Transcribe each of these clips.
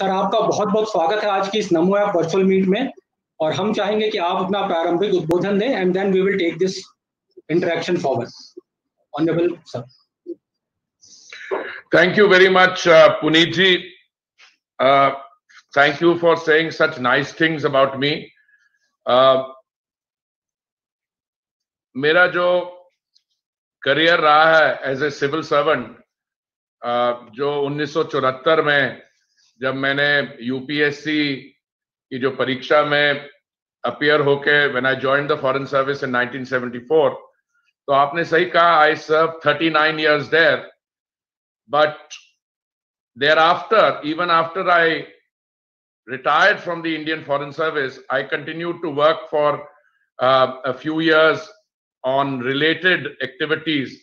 Sir आपका बहुत बहुत स्वागत है आज की इस नमो ऐप वर्चुअल मीट में और हम चाहेंगे कि आप अपना प्रारंभिक उद्बोधन दें and then we will take this interaction forward honourable sir much, uh, Puneet ji. Uh, thank you for saying such nice things about me. Uh, मेरा जो करियर रहा है एज ए सिविल सर्वेंट जो 1974 में जब मैंने यूपीएससी की जो परीक्षा में अपियर होके when I join the foreign service in 1974 तो आपने सही कहा I serve 39 nine years there but thereafter even after I retired from the Indian foreign service I continue to work for few years on related activities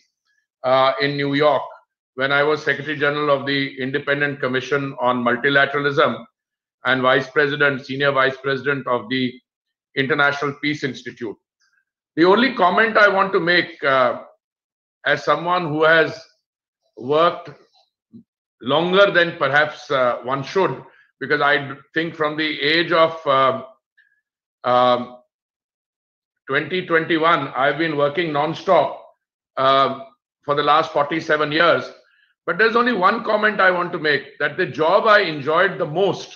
in New York when I was Secretary General of the Independent Commission on Multilateralism and Vice President, Senior Vice President of the International Peace Institute. The only comment I want to make uh, as someone who has worked longer than perhaps uh, one should, because I think from the age of uh, 2021, I've been working non-stop uh, for the last 47 years. But there's only one comment I want to make that the job I enjoyed the most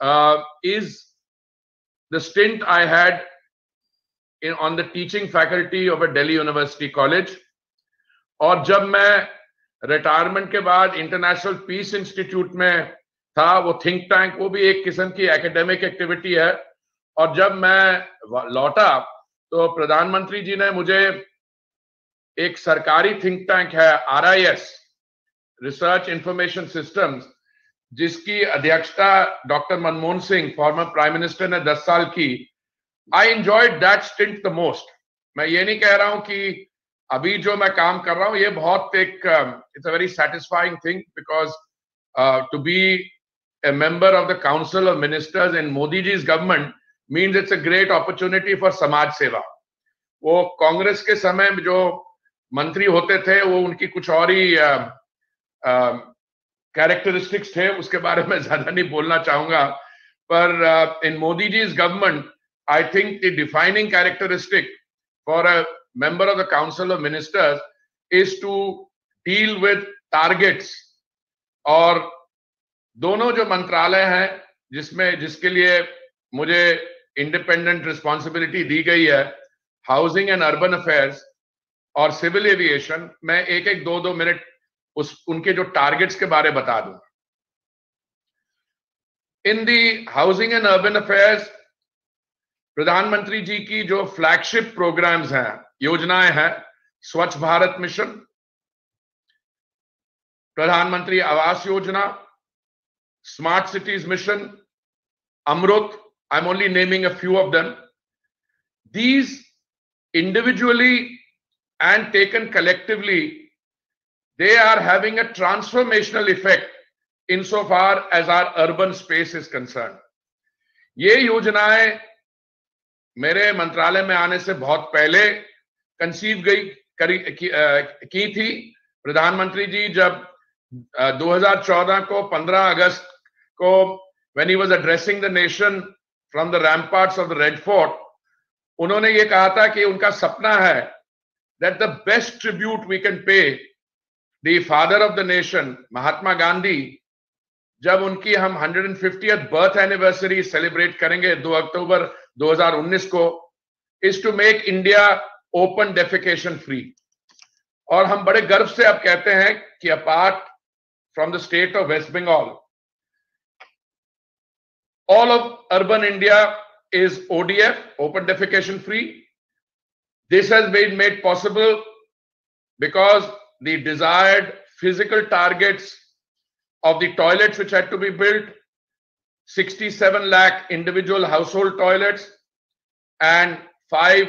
uh, is the stint I had in, on the teaching faculty of a Delhi University college. और जब मैं retirement के बाद international piece institute में था वो think tank वो भी एक किस्म की एकेडमिक एक्टिविटी है और जब मैं लौटा तो प्रधानमंत्री जी ने मुझे एक सरकारी थिंक टैंक है आरआईएस रिसर्च इंफॉर्मेशन सिस्टम्स जिसकी अध्यक्षता doctor Manmohan Singh former prime minister ने 10 साल की I enjoy that stint the most मैं ये नहीं कह रहा हूँ कि अभी जो मैं काम कर रहा हूँ ये बहुत एक it's a very satisfying thing because to be a member of the council of ministers in modi ji's government means it's a great opportunity for समाज सेवा वो कांग्रेस के समय जो मंत्री होते थे वो उनकी कुछ और ही uh, कैरेक्टरिस्टिक्स थे, उसके बारे में ज़्यादा नहीं बोलना चाहूँगा। पर in Modi ji government I think the defining characteristic for a member of the council of ministers is to deal with targets. और दोनों जो मंत्रालय हैं, जिसमें, जिसके लिए मुझे इंडिपेंडेंट रिस्पॉन्सिबिलिटी दी गई है हाउसिंग एंड अर्बन अफेयर्स और सिविल एविएशन मैं एक एक दो दो मिनट उस, उनके जो टारगेट्स के बारे बता दूँ। In the housing and urban affairs प्रधानमंत्री जी की जो फ्लैगशिप प्रोग्राम्स हैं, योजनाएँ हैं, स्वच्छ भारत मिशन, प्रधानमंत्री आवास योजना smart cities mission Amrut I am only naming a few of them these individually and taken collectively they are having a transformational effect insofar as our urban space is concerned. ये योजनाएँ मेरे मंत्रालय में आने से बहुत पहले कंसीव गई करी की, की थी प्रधानमंत्री जी जब 2014 को 15 अगस्त को when he was addressing the nation from the ramparts of the Red Fort, उन्होंने ये कहा था कि उनका सपना है that the best tribute we can pay the father of the nation Mahatma Gandhi जब उनकी हम 150th बर्थ एनिवर्सरी सेलिब्रेट करेंगे 2 अक्टूबर 2019 को is to make India open defecation free और हम बड़े गर्व से अब कहते हैं कि apart from the state of West Bengal all of urban India is ODF, open defecation free. This has been made possible because the desired physical targets of the toilets which had to be built 67 lakh individual household toilets and 5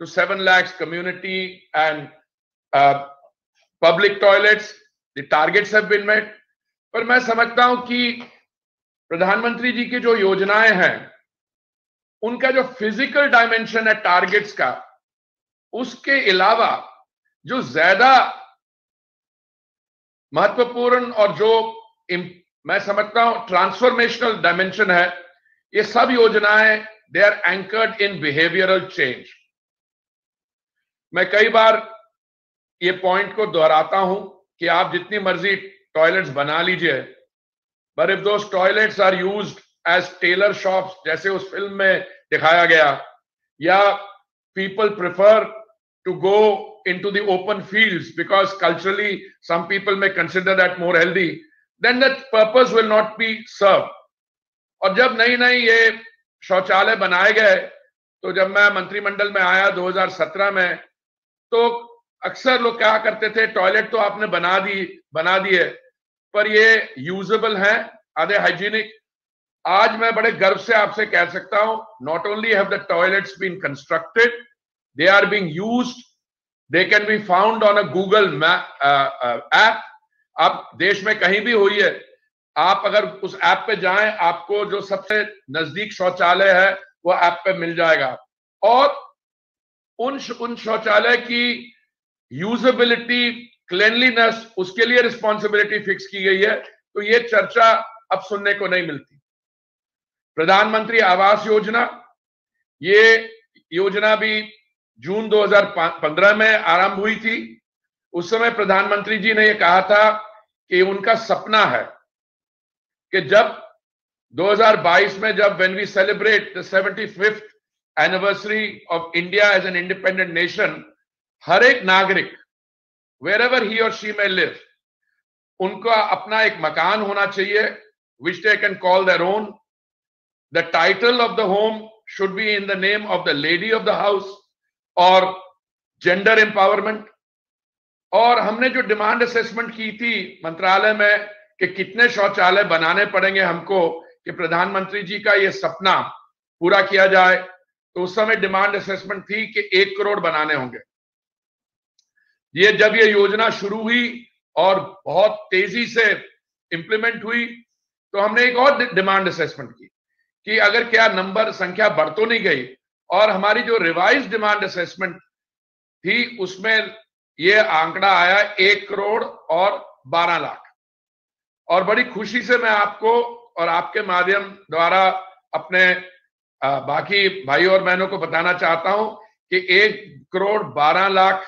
to 7 lakhs community and uh, public toilets the targets have been met पर मैं समझता हूँ कि प्रधानमंत्री जी की जो योजनाएँ हैं उनका जो फ़िज़िकल डायमेंशन है टारगेट्स का उसके अलावा जो ज़्यादा महत्वपूर्ण और जो मैं समझता हूँ ट्रांसफॉर्मेशनल डायमेंशन है, ये सब योजनाएँ they are anchored in behavioural change मैं कई बार ये पॉइंट को दोहराता हूँ कि आप जितनी मर्ज़ी टॉयलेट्स बना लीजिए but if those toilets are used as tailor shops जैसे उस फ़िल्म में दिखाया गया, या people prefer to go into the open fields because culturally some people may consider that more healthy, then that purpose will not be served. और जब नई नई ये शौचालय बनाए गए तो जब मैं मंत्रिमंडल में आया 2017 में तो अक्सर लोग क्या करते थे टॉयलेट तो आपने बना दी, बना दिए, पर ये यूजेबल हैं आधे हाइजीनिक आज मैं बड़े गर्व से आपसे कह सकता हूँ not only have the toilets been constructed they are being used they can be found on a Google app आप देश में कहीं भी हुई है आप अगर उस ऐप पे जाएँ, आपको जो सबसे नज़दीक शौचालय है, वो ऐप पे मिल जाएगा। और उन उन शौचालय की यूजेबिलिटी क्लेनलीनेस उसके लिए रिस्पॉन्सिबिलिटी फिक्स की गई है तो ये चर्चा अब सुनने को नहीं मिलती। प्रधानमंत्री आवास योजना, ये योजना भी जून 2015 में आरंभ हुई थी। उस समय प्रधानमंत्री जी ने यह कहा था कि उनका सपना है कि जब 2022 में जब when we celebrate the seventy fifth anniversary of India as an independent nation हर एक नागरिक वेर एवर ही और शी में लिव उनका अपना एक मकान होना चाहिए which they can call their own the title of the home should be in the name of the lady of the house और जेंडर एम्पावरमेंट और हमने जो डिमांड असेसमेंट की थी मंत्रालय में कि कितने शौचालय बनाने पड़ेंगे हमको कि प्रधानमंत्री जी का ये सपना पूरा किया जाए तो उस समय डिमांड असेसमेंट थी कि एक करोड़ बनाने होंगे। ये जब ये योजना शुरू हुई और बहुत तेज़ी से इंप्लीमेंट हुई तो हमने एक और डिमांड असेसमेंट की कि अगर क्या नंबर संख्या बढ़ तो नहीं गई और हमारी जो रिवाइज डिमांड असेसमेंट थी, उसमें ये आंकड़ा आया एक करोड़ और बारह लाख। और बड़ी खुशी से मैं आपको और आपके माध्यम द्वारा अपने बाकी भाई और बहनों को बताना चाहता हूँ कि एक करोड़ बारह लाख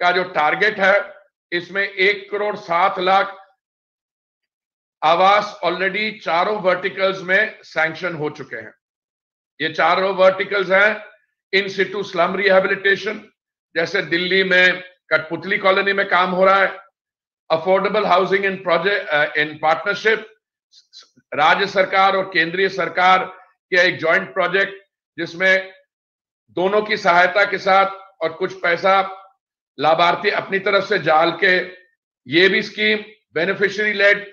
का जो टारगेट है, इसमें एक करोड़ सात लाख आवास ऑलरेडी चारों वर्टिकल्स में सैंक्शन हो चुके हैं। ये चारों वर्टिकल्स हैं इन सिटू स्लम रिहेबिलिटेशन जैसे दिल्ली में कठपुतली कॉलोनी में काम हो रहा है affordable housing in project in partnership राज्य सरकार और केंद्रीय सरकार के एक जॉइंट प्रोजेक्ट जिसमें दोनों की सहायता के साथ और कुछ पैसा लाभार्थी अपनी तरफ़ से जाल के, ये भी स्कीम बेनिफिशियरी लेड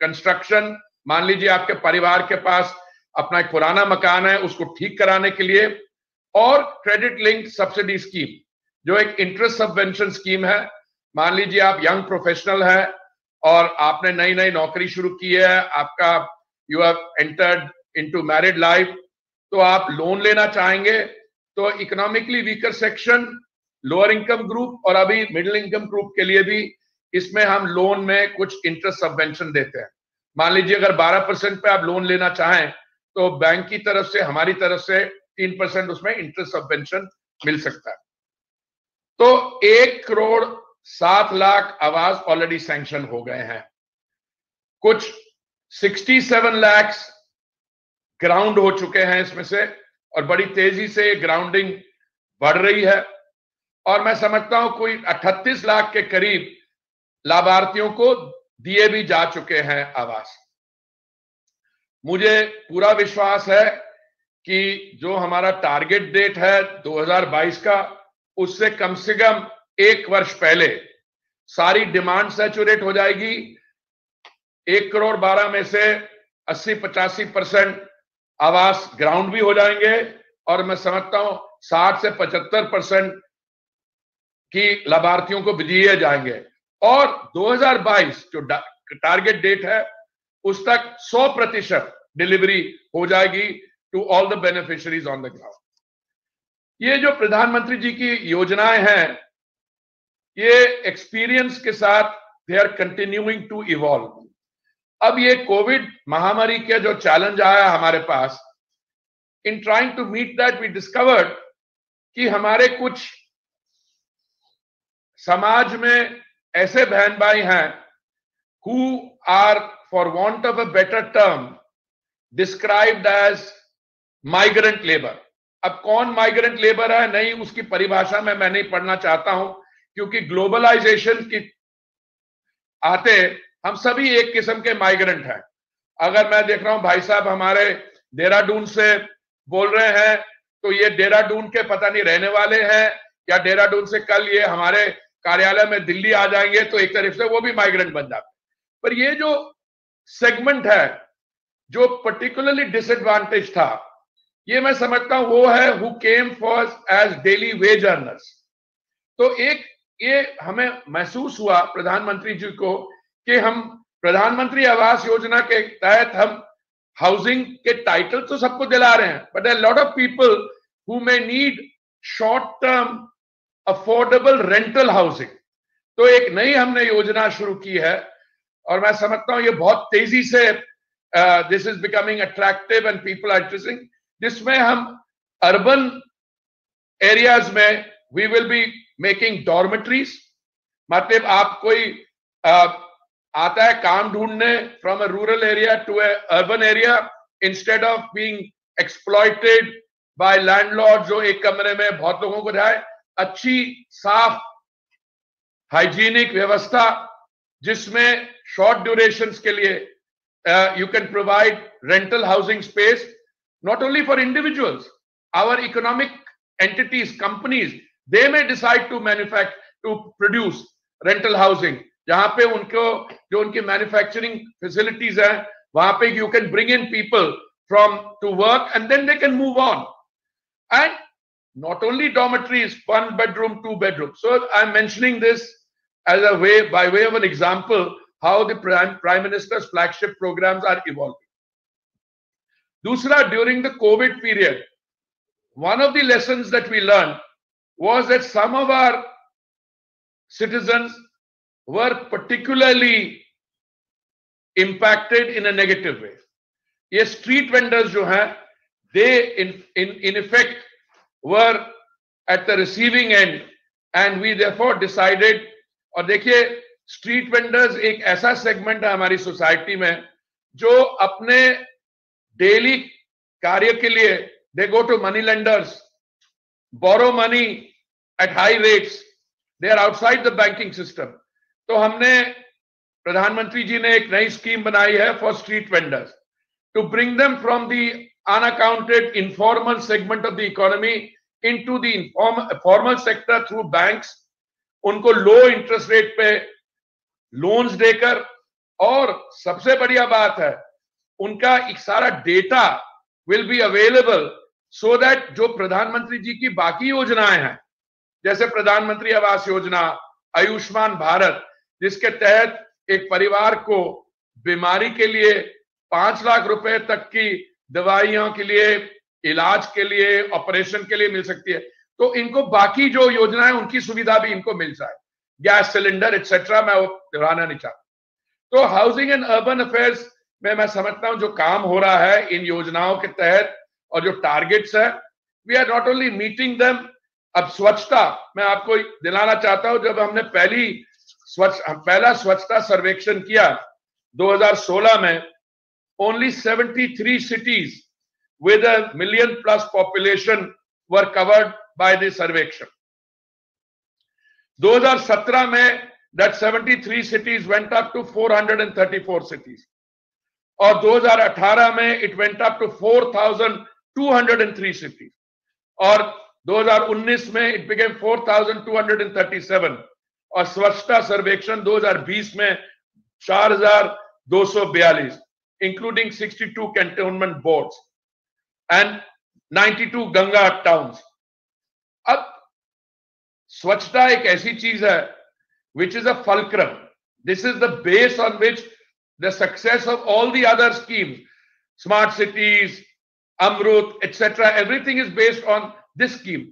कंस्ट्रक्शन मान लीजिए आपके परिवार के पास अपना एक पुराना मकान है, उसको ठीक कराने के लिए। और क्रेडिट लिंक सब्सिडी स्कीम जो एक इंटरेस्ट सबवेंशन स्कीम है। मान लीजिए आप यंग प्रोफेशनल है और आपने नई नई नौकरी शुरू की है, आपका you have entered into married life तो आप लोन लेना चाहेंगे तो economically weaker section lower income group और अभी मिडिल इनकम ग्रुप के लिए भी इसमें हम लोन में कुछ इंटरेस्ट सबवेंशन देते हैं। मान लीजिए अगर 12 परसेंट पे आप लोन लेना चाहें तो बैंक की तरफ़ से, हमारी तरफ़ से तीन परसेंट उसमें इंटरेस्ट सबवेंशन मिल सकता है। तो एक करोड़ सात लाख आवास ऑलरेडी सैंक्शन हो गए हैं। कुछ 67 लैक्स ग्राउंड हो चुके हैं इसमें से, और बड़ी तेज़ी से ग्राउंडिंग बढ़ रही है। और मैं समझता हूँ कोई 38 लाख के करीब लाभार्थियों को दिए भी जा चुके हैं आवास। मुझे पूरा विश्वास है कि जो हमारा टारगेट डेट है 2022 का, उससे कम से कम एक वर्ष पहले सारी डिमांड सेचुरेट हो जाएगी। एक करोड़ बारह में से अस्सी पचासी परसेंट आवास ग्राउंड भी हो जाएँगे और मैं समझता हूँ साठ से पचहत्तर परसेंट की लाभार्थियों को दिए जाएँगे। और 2022 जो टारगेट डेट है उस तक 100 प्रतिशत डिलीवरी हो जाएगी to all the beneficiaries on the ground ये जो प्रधानमंत्री जी की योजनाएँ हैं, ये एक्सपीरियंस के साथ they are continuing to evolve अब ये कोविड महामारी के जो चैलेंज आया हमारे पास in trying to meet that we discovered कि हमारे कुछ समाज में ऐसे बहन भाई हैं who are for want of a better term described as migrant labour अब कौन माइग्रेंट लेबर है? नहीं, उसकी परिभाषा में मैं नहीं पढ़ना चाहता हूँ, क्योंकि ग्लोबलाइजेशन की आते हम सभी एक किस्म के माइग्रेंट हैं। अगर मैं देख रहा हूँ, भाई साहब हमारे देहरादून से बोल रहे हैं तो ये देहरादून के पता नहीं रहने वाले हैं, या देहरादून से कल ये हमारे कार्यालय में दिल्ली आ जाएँगे तो एक तरफ़ से वो भी माइग्रेंट बन जाते पर ये जो सेगमेंट है, जो पर्टिकुलरली डिसएडवांटेज था। ये मैं समझता हूँ, वो है who came for as daily wage earners तो एक, ये हमें महसूस हुआ प्रधानमंत्री जी को कि हम प्रधानमंत्री आवास योजना के तहत हम हाउसिंग के टाइटल तो सबको दिला रहे हैं but a lot of people who may need short term affordable rental housing तो एक नई हमने योजना शुरू की है और मैं समझता हूँ ये बहुत तेज़ी से this is becoming attractive and people are interesting जिसमें हम अर्बन एरियाज़ में we will be making dormitories मतलब आप कोई uh, आता है काम ढूँढने from a rural area to a urban area instead of being exploited by landlord जो एक कमरे में बहुत लोगों को जाए अच्छी साफ़ हाइजीनिक व्यवस्था जिसमें शॉर्ट ड्यूरेशन के लिए you can provide rental housing space not only for individuals, our economic entities, companies, they may decide to manufacture, to produce rental housing. जहां पे उनको जो उनकी मैन्युफैक्चरिंग फैसिलिटीज है वहां पे you can bring in people from to work and then they can move on and not only dormitories, one bedroom, two bedroom. So I'm mentioning this as a way, by way of an example, how the Prime, Prime Minister's flagship programs are evolving. Dusra, during the COVID period, one of the lessons that we learned was that some of our citizens were particularly impacted in a negative way. ये street vendors जो हैं, they in, in, in effect were at the receiving end and we therefore decided और देखिए street vendors एक ऐसा segment है हमारी society में जो अपने डेली कार्य के लिए they go to money lenders borrow money at high rates they are outside the banking system तो हमने, प्रधानमंत्री जी ने एक नई स्कीम बनाई है for street vendors to bring them from the unaccounted informal segment of the economy into the formal sector through banks उनको लो इंटरेस्ट रेट पे लोन्स देकर, और सबसे बढ़िया बात है, उनका एक सारा data will be available so that जो प्रधानमंत्री जी की बाकी योजनाएँ हैं, जैसे प्रधानमंत्री आवास योजना, आयुष्मान भारत, जिसके तहत एक परिवार को बीमारी के लिए पाँच लाख रुपए तक की दवाइयों के लिए, इलाज के लिए ऑपरेशन के लिए मिल सकती है। तो इनको बाकी जो योजनाएँ उनकी सुविधा भी इनको मिल जाए। गैस सिलेंडर एक्सेट्रा मैं वो दोहराना नहीं चाहता। तो हाउसिंग एंड अर्बन अफेयर्स में मैं समझता हूँ जो काम हो रहा है इन योजनाओं के तहत और जो टारगेट्स है we are not only meeting them अब स्वच्छता मैं आपको दिलाना चाहता हूँ, जब हमने पहली स्वच्छ, पहला स्वच्छता सर्वेक्षण किया 2016 में only 73 cities with a million plus population were covered by this सर्वेक्षण। 2017 में that 73 cities went up to 434 cities और 2018 में it went up to 4203 cities और 2019 में इट बिकेम 4237 और स्वच्छता सर्वेक्षण 2020 में 4242 including 62 cantonment boards and 92 Ganga towns अब स्वच्छता एक ऐसी चीज़ है which is a fulcrum this is the base on which the success of all the other schemes smart cities Amrut etcetera everything is based on this scheme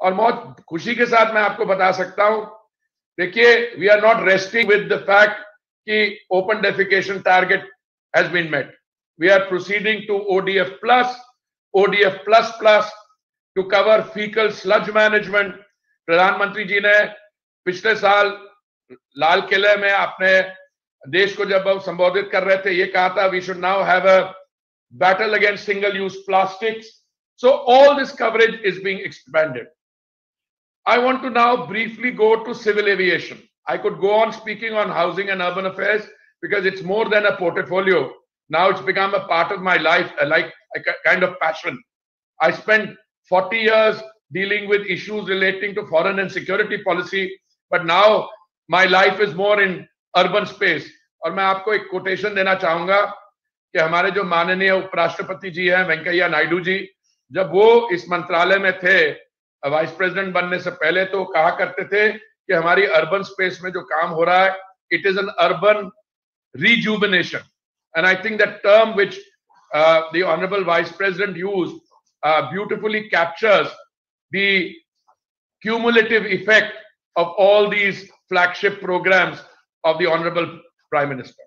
और बहुत खुशी के साथ मैं आपको बता सकता हूँ, देखिए we are not resting with the fact कि open defecation target has been met we are proceeding to ODF plus ODF plus plus to cover faecal sludge management प्रधानमंत्री जी ने पिछले साल लाल किले में अपने देश को जब संबोधित कर रहे थे ये कहा था we should now have a battle against single use plastics so all this coverage is being expended I want to now briefly go to civil aviation. I could go on speaking on housing and urban affairs because it's more than a portfolio. Now it's become a part of my life, like a kind of passion. I spent 40 years dealing with issues relating to foreign and security policy, but now my life is more in urban space. और मैं आपको एक quotation देना चाहूँगा कि हमारे जो माननीय उपराष्ट्रपति जी हैं वेंकैया नायडू जी जब वो इस मंत्रालय में थे वाइस प्रेसिडेंट बनने से पहले तो कहा करते थे कि हमारी अर्बन स्पेस में जो काम हो रहा है it is an urban rejuvenation. And I think that term which uh, the Honorable Vice President used uh, beautifully captures the cumulative effect of all these flagship programs of the Honorable Prime Minister.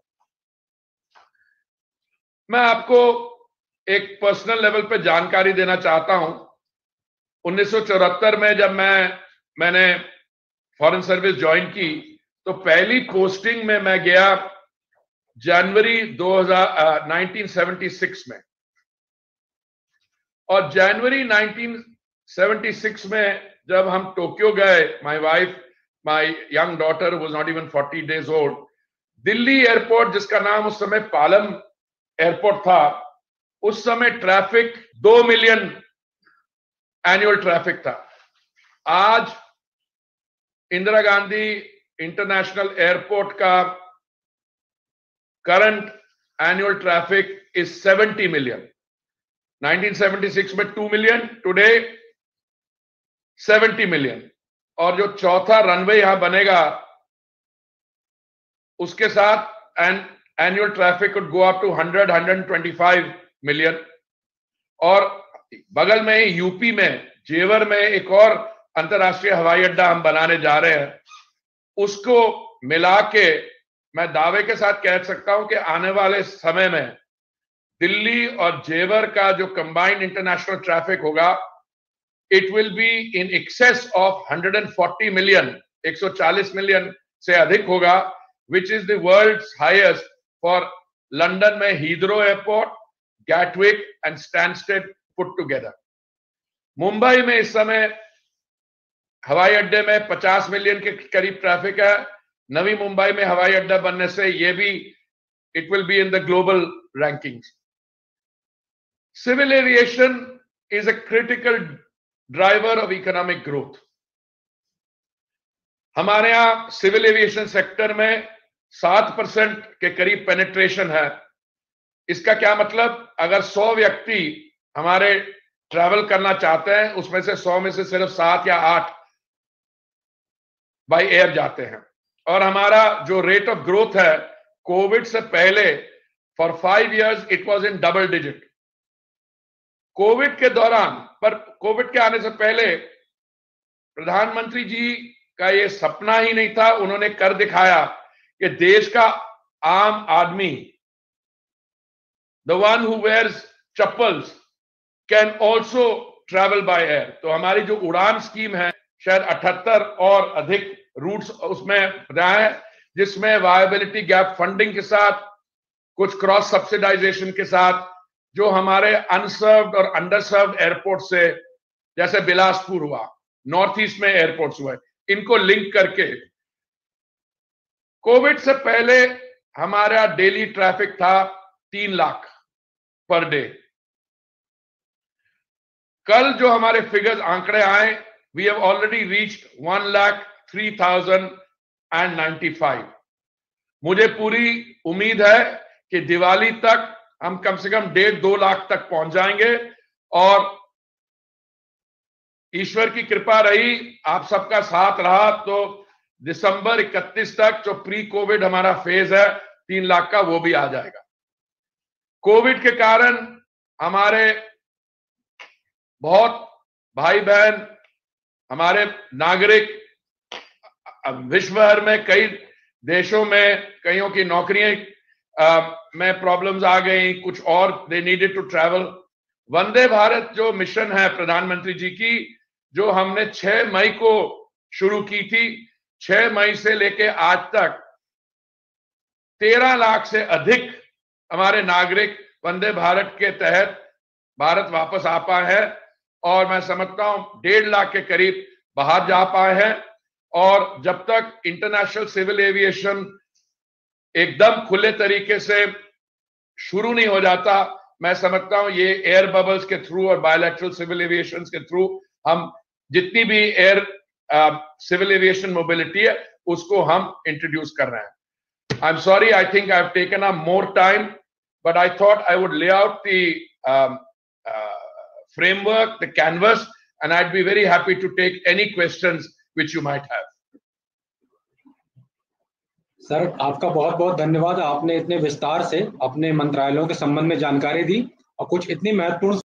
मैं आपको एक personal level पे जानकारी देना चाहता हूँ 1974 में जब मैं मैंने फॉरेन सर्विस ज्वाइन की तो पहली पोस्टिंग में मैं गया जनवरी 2000 1976 में और जनवरी 1976 में जब हम टोक्यो गए my wife my young daughter was not even 40 days old Delhi airport जिसका नाम उस समय पालम एयरपोर्ट था, उस समय ट्रैफ़िक दो मिलियन एनुअल ट्रैफ़िक था आज इंदिरा गांधी इंटरनेशनल एयरपोर्ट का current annual traffic is 70 million. 1976 में 2 मिलियन today 70 मिलियन। और जो चौथा रनवे यहाँ बनेगा, उसके साथ and annual traffic could go up to 100 125 million और बगल में यूपी में, जेवर में एक और अंतर्राष्ट्रीय हवाई अड्डा हम बनाने जा रहे हैं, उसको मिला के मैं दावे के साथ कह सकता हूँ कि आने वाले समय में दिल्ली और जेवर का जो कंबाइंड इंटरनेशनल ट्रैफ़िक होगा it will be in excess of 140 million 140 million से अधिक होगा which is the world highest for London में Heathrow airport Gatwick and Stansted put together Mumbai में इस समय हवाई अड्डे में 50 मिलियन के करीब ट्रैफ़िक है। नवी मुंबई में हवाई अड्डा बनने से ये भी it will be in the global ranking civil aviation is a critical driver of economic growth हमारे यहाँ सिविल एविएशन सेक्टर में सात परसेंट के करीब पेनिट्रेशन है। इसका क्या मतलब? अगर सौ व्यक्ति हमारे ट्रैवल करना चाहते हैं, उसमें से सौ में से सिर्फ़ सात या आठ बाई एयर जाते हैं। और हमारा जो रेट ऑफ़ ग्रोथ है कोविड से पहले for five years it was in double digit covid के दौरान पर कोविड के आने से पहले प्रधानमंत्री जी का ये सपना ही नहीं था, उन्होंने कर दिखाया कि देश का आम आदमी the one who wears chappals can also travel by air तो हमारी जो उड़ान स्कीम है, शायद अठहत्तर और अधिक रूट्स उसमें है, जिसमें वायबिलिटी गैप फंडिंग के साथ, कुछ क्रॉस सब्सिडाइजेशन के साथ जो हमारे अनसर्व्ड और अंडरसर्व्ड एयरपोर्ट से, जैसे बिलासपुर हुआ नॉर्थ ईस्ट में एयरपोर्ट्स हुए, इनको लिंक करके कोविड से पहले हमारा डेली ट्रैफ़िक था तीन लाख पर डे कल जो हमारे फिगर्स आंकड़े आए we have already reached one lakh 3095 मुझे पूरी उम्मीद है कि दिवाली तक हम कम से कम डेढ़ दो लाख तक पहुँच जाएँगे। और ईश्वर की कृपा रही आप सबका साथ रहा। तो दिसंबर 31 तक जो प्री कोविड हमारा फ़ेज़ है, तीन लाख का वो भी आ जाएगा। कोविड के कारण हमारे बहुत भाई बहन हमारे नागरिक, विश्व भर में कई देशों में कईयों की नौकरियाँ में प्रॉब्लम्स आ गई कुछ और they needed to travel Vande Bharat जो मिशन है प्रधानमंत्री जी की, जो हमने 6 मई को शुरू की थी 6 मई से लेके आज तक 13 लाख से अधिक हमारे नागरिक वंदे भारत के तहत भारत वापस आ पाए हैं और मैं समझता हूँ डेढ़ लाख के करीब बाहर जा पाए हैं और जब तक इंटरनेशनल सिविल एविएशन एकदम खुले तरीके से शुरू नहीं हो जाता मैं समझता हूँ ये एयर बबल्स के थ्रू और बायोलेट्रल सिविल एविएशन के थ्रू हम जितनी भी एयर सिविल एविएशन मोबिलिटी है उसको हम इंट्रोड्यूस कर रहे हैं I am sorry I think I have taken a more time but I thought I would lay out the framework, the canvas, and I'd be very happy to take any questions which you might have. Sir, आपका बहुत बहुत धन्यवाद। आपने इतने विस्तार से अपने मंत्रालयों के संबंध में जानकारी दी और कुछ इतनी महत्वपूर्ण